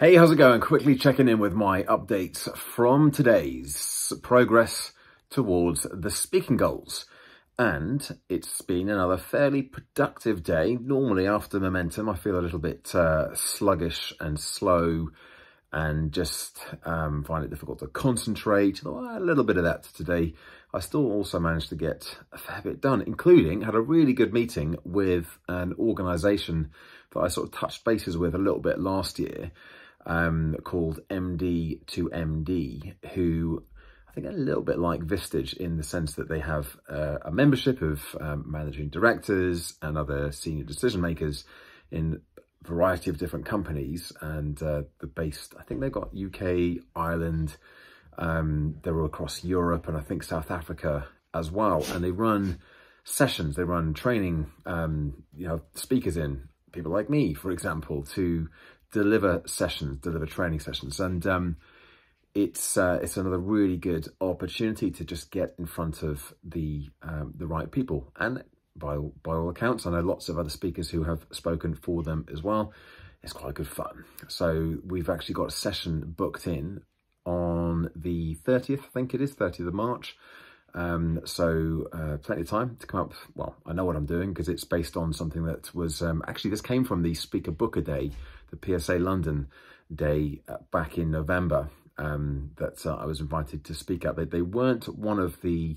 Hey, how's it going? Quickly checking in with my updates from today's progress towards the speaking goals. And it's been another fairly productive day. Normally after momentum, I feel a little bit uh, sluggish and slow and just um, find it difficult to concentrate. A little bit of that today. I still also managed to get a fair bit done, including had a really good meeting with an organisation that I sort of touched bases with a little bit last year um, called MD2MD, who I think a little bit like Vistage in the sense that they have uh, a membership of um, managing directors and other senior decision makers in a variety of different companies and uh, the based, I think they've got UK, Ireland, um, they're all across Europe and I think South Africa as well. And they run sessions, they run training, um, you know, speakers in, people like me, for example, to deliver sessions, deliver training sessions. And um, it's uh, it's another really good opportunity to just get in front of the um, the right people. And by, by all accounts, I know lots of other speakers who have spoken for them as well. It's quite good fun. So we've actually got a session booked in on the 30th, I think it is, 30th of March. Um, so uh, plenty of time to come up. Well, I know what I'm doing because it's based on something that was um, actually this came from the Speaker Booker Day, the PSA London Day uh, back in November um, that uh, I was invited to speak at. They, they weren't one of the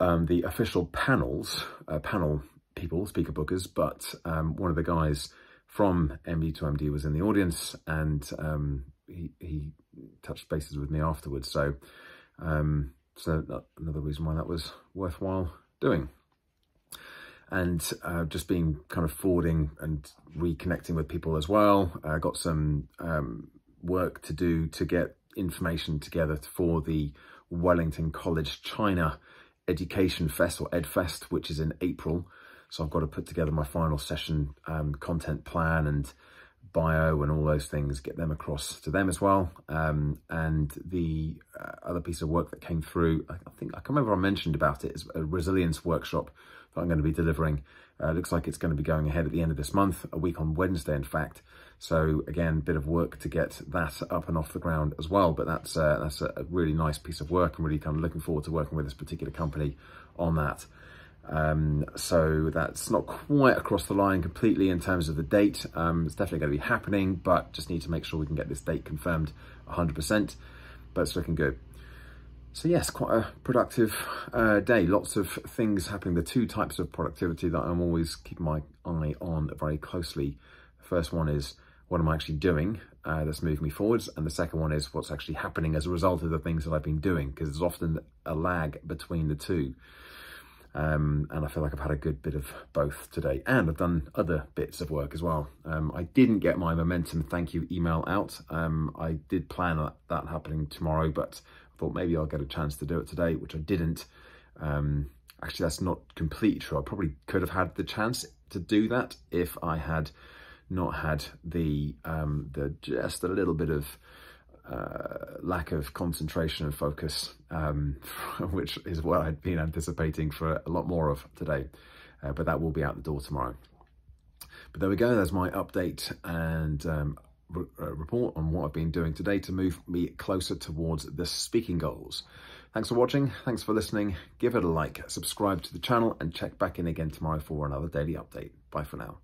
um, the official panels, uh, panel people, speaker bookers, but um, one of the guys from MD2MD was in the audience and um, he, he touched bases with me afterwards. So um, so another reason why that was worthwhile doing. And uh, just being kind of forwarding and reconnecting with people as well. I uh, got some um, work to do to get information together for the Wellington College China Education Fest or EdFest, which is in April. So I've got to put together my final session um, content plan and bio and all those things, get them across to them as well. Um, and the uh, other piece of work that came through, I, think, I can remember I mentioned about it, is a resilience workshop that I'm going to be delivering. Uh, looks like it's going to be going ahead at the end of this month, a week on Wednesday, in fact. So again, bit of work to get that up and off the ground as well. But that's uh, that's a really nice piece of work. I'm really kind of looking forward to working with this particular company on that. Um, so that's not quite across the line completely in terms of the date. Um, it's definitely going to be happening, but just need to make sure we can get this date confirmed 100%, but it's looking good. So yes, quite a productive uh, day. Lots of things happening. The two types of productivity that I'm always keeping my eye on very closely. The first one is what am I actually doing uh, that's moving me forwards? And the second one is what's actually happening as a result of the things that I've been doing, because there's often a lag between the two. Um, and I feel like I've had a good bit of both today. And I've done other bits of work as well. Um, I didn't get my momentum thank you email out. Um, I did plan that, happening tomorrow, but I thought maybe I'll get a chance to do it today, which I didn't. Um, actually, that's not completely true. I probably could have had the chance to do that if I had not had the, um, the just a little bit of uh, lack of concentration and focus, um, which is what I'd been anticipating for a lot more of today. Uh, but that will be out the door tomorrow. But there we go. There's my update and um, re uh, report on what I've been doing today to move me closer towards the speaking goals. Thanks for watching. Thanks for listening. Give it a like, subscribe to the channel and check back in again tomorrow for another daily update. Bye for now.